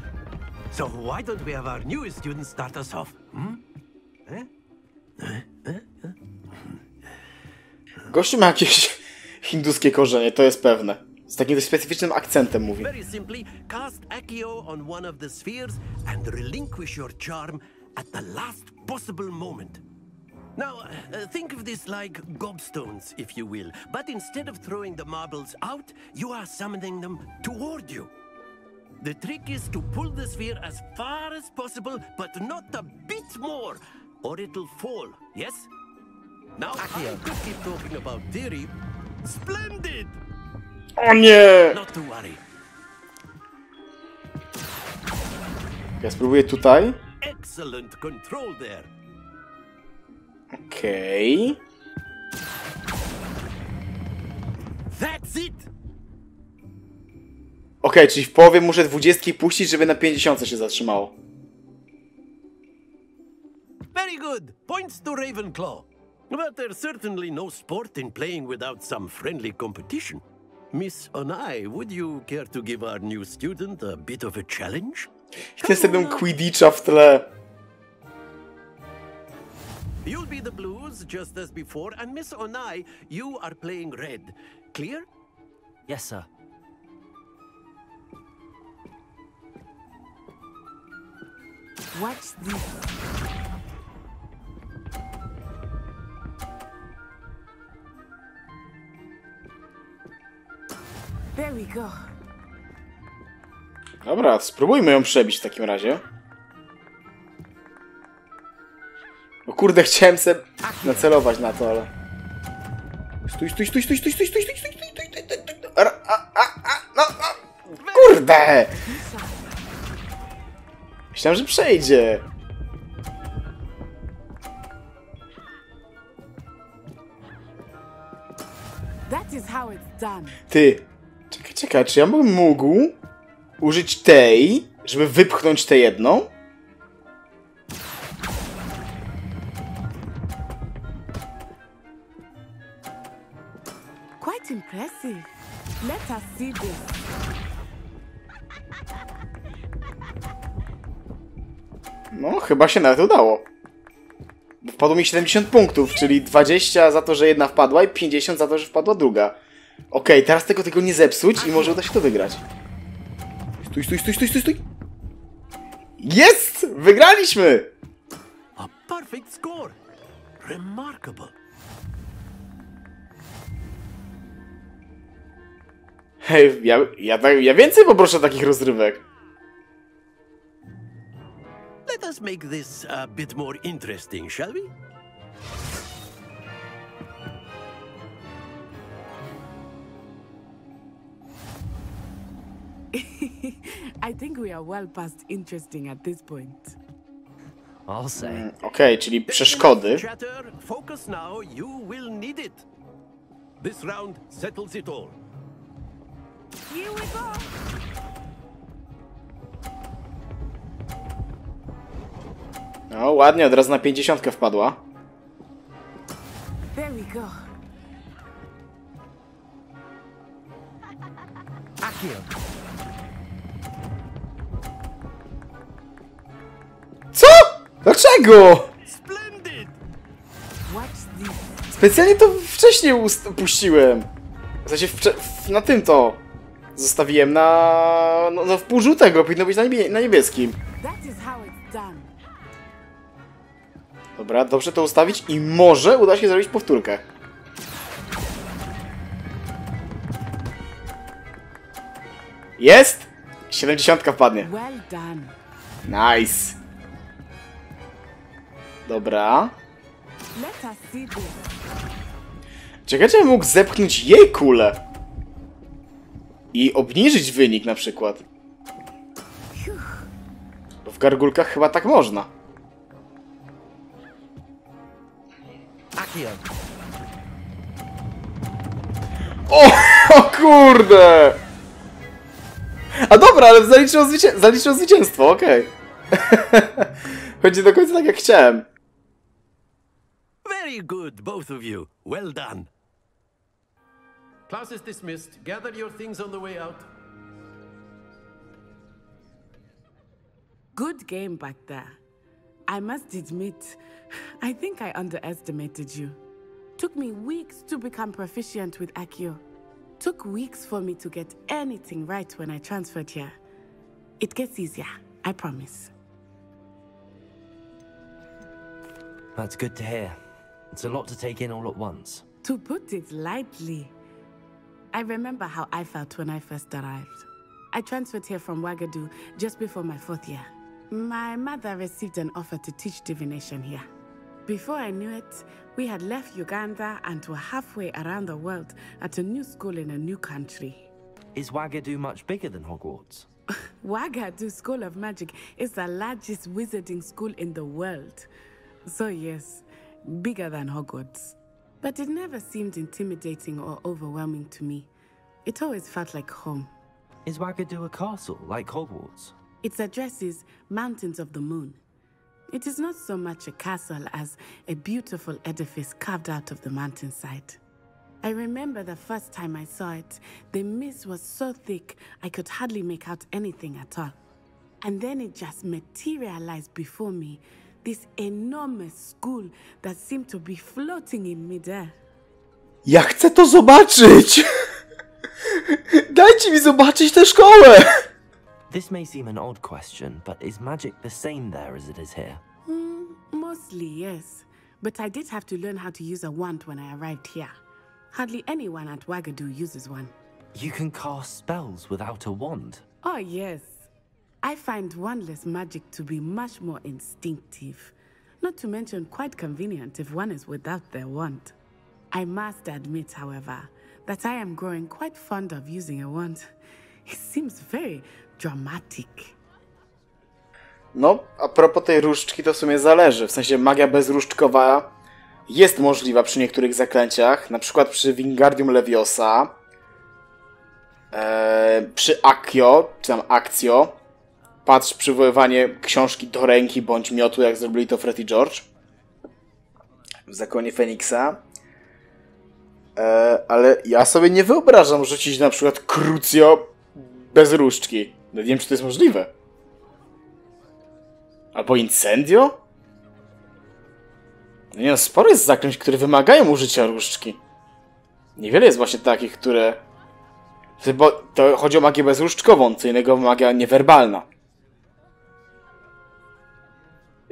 Speaker 12: why don't we have our newest student start us off? Hmm? Eh?
Speaker 2: Gościu ma jakieś *laughs* hinduskie korzenie, to jest pewne. Z takim dość specyficznym akcentem mówi.
Speaker 12: Very simply, cast Accio on one of the spheres and relinquish your charm at the last possible moment. Now, uh, think of this like gobstones, if you will, but instead of throwing the marbles out, you are summoning them toward you. The trick is to pull the sphere as far as possible, but not a bit more, or it'll fall, yes? Now, ah, I could keep talking about theory. Splendid!
Speaker 2: O nie!
Speaker 12: Not to worry.
Speaker 2: Ja spróbuję tutaj.
Speaker 12: Excellent control there.
Speaker 2: Okej.
Speaker 12: That's it!
Speaker 2: Okej, czyli w połowie muszę dwudziestki puścić, żeby na 50 się zatrzymało.
Speaker 12: Very good. Points to Ravenclaw. But there's certainly no sport in playing without some friendly competition. Miss Onai, would you care to give our new student a bit of a challenge?
Speaker 2: Chcę sobie Quidditcha w tle.
Speaker 12: You'll be the blues just as before, and Miss Onai, you are playing red. Clear?
Speaker 5: Yes, sir.
Speaker 11: Watch this. There we go.
Speaker 2: Dobra, spróbujmy ją przebić w takim razie. O kurde, chciałem se nacelować na to, ale... Stój, stój, stój, stój, stój, stój, stój, stój, stój, stój, stój, stój, stój, stój, a, a, a, a, no, no. Kurde! Myślałem, że przejdzie.
Speaker 11: That is how it's done.
Speaker 2: Ty, czekaj, czekaj, czy ja bym mógł użyć tej, żeby wypchnąć tę jedną?
Speaker 11: Quite impressive. Let us see this.
Speaker 2: No, chyba się nawet udało. Wpadło mi 70 punktów, czyli 20 za to, że jedna wpadła i 50 za to, że wpadła druga. Okej, teraz tego tego nie zepsuć i może uda się to wygrać. Stój, stój, stój, stój, stój, stój. Jest! Wygraliśmy!
Speaker 12: A perfect score. Remarkable.
Speaker 2: Hej, ja, ja, ja więcej poproszę takich rozrywek.
Speaker 12: Let us make this a bit more interesting, shall we? *laughs*
Speaker 11: I think we are well past interesting at this point.
Speaker 5: I'll say.
Speaker 2: Mm, Okej, czyli przeszkody.
Speaker 12: Chatter, focus now. You will need it. This round settles it all.
Speaker 3: Here we go.
Speaker 2: No, ładnie, od razu na 50 wpadła.
Speaker 11: There we go.
Speaker 2: Co? Dlaczego? Specjalnie to wcześniej puściłem. W sensie na tym to zostawiłem na... No, no w pół żółtego, powinno być na, niebie- na niebieskim.
Speaker 11: That is how it's done.
Speaker 2: Dobra, dobrze to ustawić i może uda się zrobić powtórkę. Jest! 70 wpadnie. Nice. Dobra. Czekajcie, ja mógł zepchnąć jej kulę. I obniżyć wynik na przykład. Bo w gargulkach chyba tak można. O, *laughs* o kurde! A dobra, ale zaliczyło, zwycię zaliczyło zwycięstwo, okej. *laughs* Chodzi do końca tak jak chciałem.
Speaker 12: Very good, both of you. Well done. Class is dismissed. Gather your things on the way out.
Speaker 11: Good game back there. I must admit, *sighs* I think I underestimated you. Took me weeks to become proficient with Akio. Took weeks for me to get anything right when I transferred here. It gets easier, I promise.
Speaker 5: That's good to hear. It's a lot to take in all at once.
Speaker 11: To put it lightly, I remember how I felt when I first arrived. I transferred here from Wagadu just before my fourth year. My mother received an offer to teach divination here. Before I knew it, we had left Uganda and were halfway around the world at a new school in a new country.
Speaker 5: Is Wagadu much bigger than Hogwarts? *laughs*
Speaker 11: Wagadu School of Magic is the largest wizarding school in the world. So, yes, bigger than Hogwarts. But it never seemed intimidating or overwhelming to me. It always felt like home.
Speaker 5: Is Wagadu a castle, like Hogwarts?
Speaker 11: Its address is Mountains of the Moon. It is not so much a castle as a beautiful edifice carved out of the mountainside. I remember the first time I saw it, the mist was so thick I could hardly make out anything at all. And then it just materialized before me, this enormous school that seemed to be floating in midair.
Speaker 2: Ja chcę to zobaczyć! *laughs* Dajcie mi zobaczyć tę szkołę!
Speaker 5: This may seem an odd question, but is magic the same there as it is here?
Speaker 11: Hmm, mostly, yes. But I did have to learn how to use a wand when I arrived here. Hardly anyone at Wagadu uses one.
Speaker 5: You can cast spells without a wand.
Speaker 11: Oh, yes. I find wandless magic to be much more instinctive. Not to mention quite convenient if one is without their wand. I must admit, however, that I am growing quite fond of using a wand. It seems very dramatic.
Speaker 2: No, a propos tej różdżki, to w sumie zależy. W sensie magia bezróżdżkowa jest możliwa przy niektórych zaklęciach, na przykład przy Wingardium Leviosa, e, przy Accio, czy tam Accio. Patrz przywoływanie książki do ręki bądź miotu, jak zrobili to Fred i George w Zakonie Feniksa. E, ale ja sobie nie wyobrażam rzucić na przykład Crucio bez różdżki. No nie wiem, czy to jest możliwe. Albo Incendio? No nie no, sporo jest zaklęć, które wymagają użycia różdżki. Niewiele jest właśnie takich, które... Bo to chodzi o magię bezróżdżkową, co innego magia niewerbalna.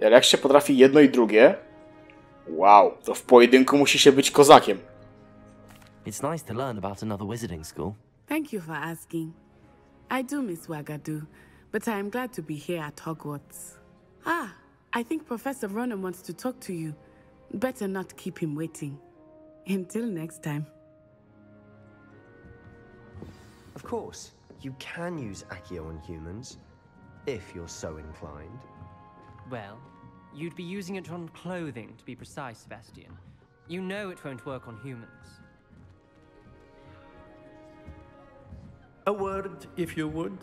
Speaker 2: Ale jak się potrafi jedno i drugie... Wow, to w pojedynku musi się być kozakiem.
Speaker 5: It's nice to learn about another wizarding school.
Speaker 11: Thank you for asking. I do miss Wagadu, but I am glad to be here at Hogwarts. Ah, I think Professor Ronan wants to talk to you. Better not keep him waiting. Until next time.
Speaker 13: Of course, you can use Accio on humans, if you're so inclined.
Speaker 14: Well, you'd be using it on clothing, to be precise, Sebastian. You know it won't work on humans.
Speaker 12: A word, if you would.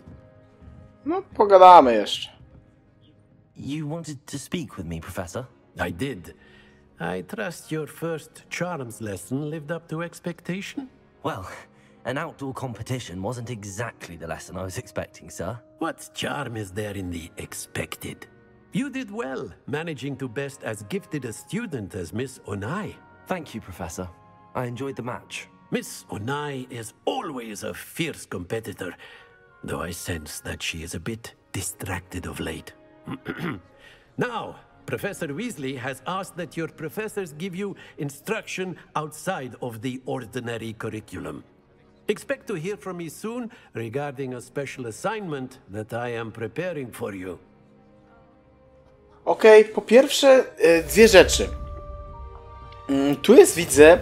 Speaker 2: No, pogadamy jeszcze.
Speaker 5: You wanted to speak with me, Professor?
Speaker 12: I did. I trust your first charms lesson lived up to expectation?
Speaker 5: Well, an outdoor competition wasn't exactly the lesson I was expecting, sir.
Speaker 12: What charm is there in the expected? You did well, managing to best as gifted a student as Miss Onai.
Speaker 5: Thank you, Professor. I enjoyed the match.
Speaker 12: Miss Onai is always a fierce competitor, though I sense that she is a bit distracted of late. *clears throat* now, Professor Weasley has asked that your professors give you instruction outside of the ordinary curriculum. Expect to hear from me soon regarding a special assignment that I am preparing for you.
Speaker 2: Okej, okay, po pierwsze dwie rzeczy. Mm, tu jest, widzę,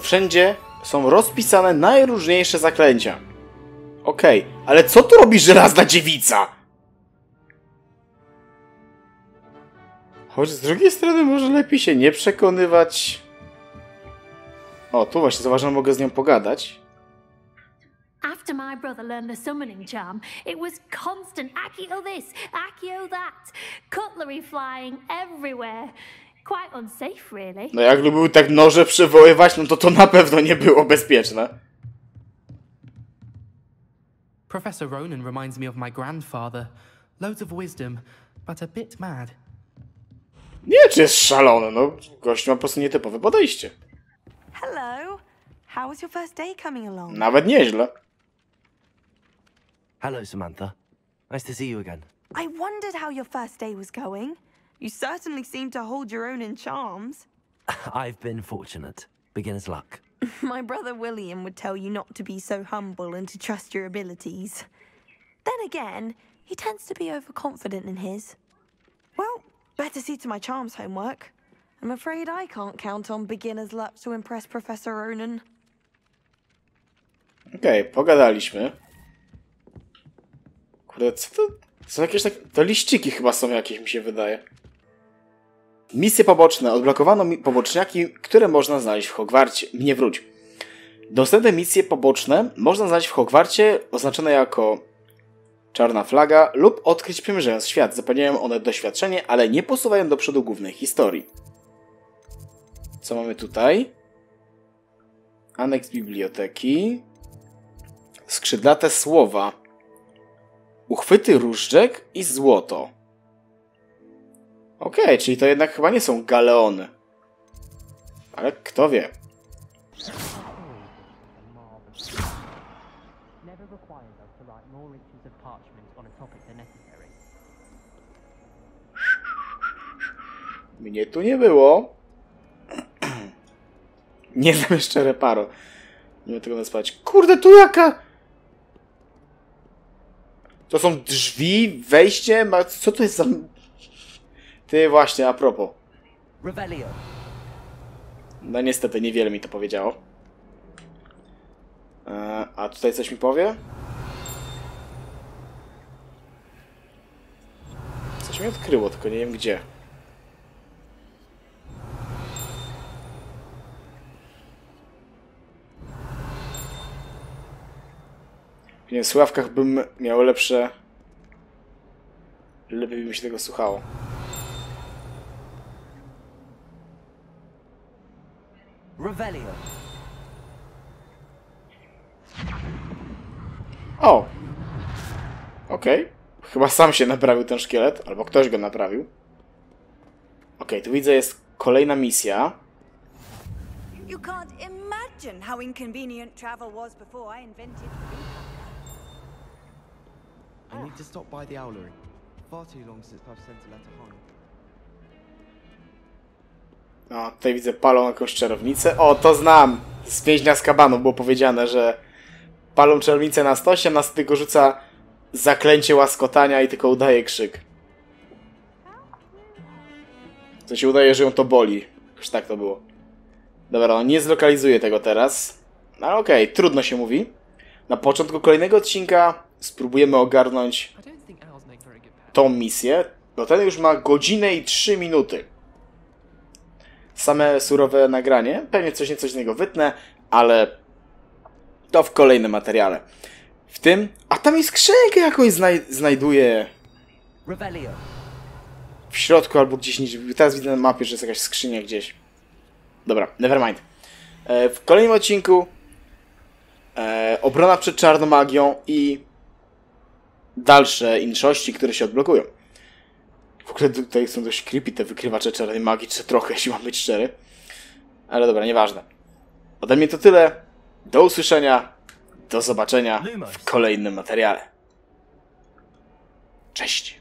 Speaker 2: wszędzie są rozpisane najróżniejsze zaklęcia. Okej, okay, ale co tu robi żelazna dziewica? Choć z drugiej strony może lepiej się nie przekonywać. O, tu właśnie zauważam, mogę z nią pogadać.
Speaker 15: After my brother learned the summoning charm, it was constant Accio this, Accio that, cutlery flying everywhere. Quite unsafe, really.
Speaker 2: No jak lubił tak noże przywoływać, no to to na pewno nie było bezpieczne.
Speaker 8: Professor Ronan reminds me of my grandfather. Loads of wisdom, but a bit mad.
Speaker 2: Nie, czy jest szalony, no. Gość ma po prostu nietypowe podejście.
Speaker 4: Hello. How was your first day coming along?
Speaker 2: Nawet nieźle.
Speaker 5: Hello, Samantha. Nice to see you again.
Speaker 4: I wondered how your first day was going. You certainly seem to hold your own in charms. *laughs*
Speaker 5: I've been fortunate. Beginner's luck. *laughs*
Speaker 4: My brother William would tell you not to be so humble and to trust your abilities. Then again, he tends to be overconfident in his. Well, better see to my charms homework. I'm afraid I can't count on beginner's luck to impress Professor Ronan.
Speaker 2: Okej, pogadaliśmy. Kurde, co to? Są jakieś tak... To liściki chyba są jakieś, mi się wydaje. Misje poboczne. Odblokowano mi poboczniaki, które można znaleźć w Hogwarcie. Nie wróć. Dostępne misje poboczne można znaleźć w Hogwarcie, oznaczone jako czarna flaga lub odkryć przemierzając świat. Zapewniają one doświadczenie, ale nie posuwają do przodu głównej historii. Co mamy tutaj? Aneks biblioteki. Skrzydlate słowa. Uchwyty różdżek i złoto. Okej, czyli to jednak chyba nie są galeony. Ale kto wie. Mnie tu nie było. *clears throat* nie znam jeszcze reparo. Nie wiem tego nazwać. Kurde, tu jaka... To są drzwi, wejście, ma... co to jest za... Ty właśnie, a propos. No niestety, niewiele mi to powiedziało. E, a tutaj coś mi powie? Coś mi odkryło, tylko nie wiem gdzie. Nie w słuchawkach bym miał lepsze... Lepiej by mi się tego słuchało.
Speaker 6: Revelio.
Speaker 2: O! Okej. Chyba sam się naprawił ten szkielet, albo ktoś go naprawił. Okej, tu widzę jest kolejna misja.
Speaker 10: You can't imagine how inconvenient travel was before I invented
Speaker 16: I need to stop by the Owlery. Far too long since I've sent a letter home.
Speaker 2: No, tutaj widzę palą jakąś czarownicę. O, to znam! Z więźnia z kabanu było powiedziane, że palą czarownicę na stosie, a nas tylko rzuca zaklęcie łaskotania i tylko udaje krzyk. Co się udaje, że ją to boli. Już tak to było. Dobra, no nie zlokalizuję tego teraz. No okej, trudno się mówi. Na początku kolejnego odcinka spróbujemy ogarnąć tą misję, bo ten już ma godzinę i 3 minuty. Same surowe nagranie, pewnie coś nieco z niego wytnę, ale to w kolejnym materiale. W tym, a tam jest skrzynkę jakąś znaj znajduję
Speaker 6: Revelio.
Speaker 2: w środku albo gdzieś niżej. Teraz widzę na mapie, że jest jakaś skrzynia gdzieś. Dobra, nevermind. E, w kolejnym odcinku e, obrona przed czarną magią i dalsze inszości, które się odblokują. W ogóle tutaj są dość creepy te wykrywacze czarnej magii, czy trochę, *laughs* jeśli mam być szczery. Ale dobra, nieważne. Ode mnie to tyle. Do usłyszenia. Do zobaczenia w kolejnym materiale. Cześć.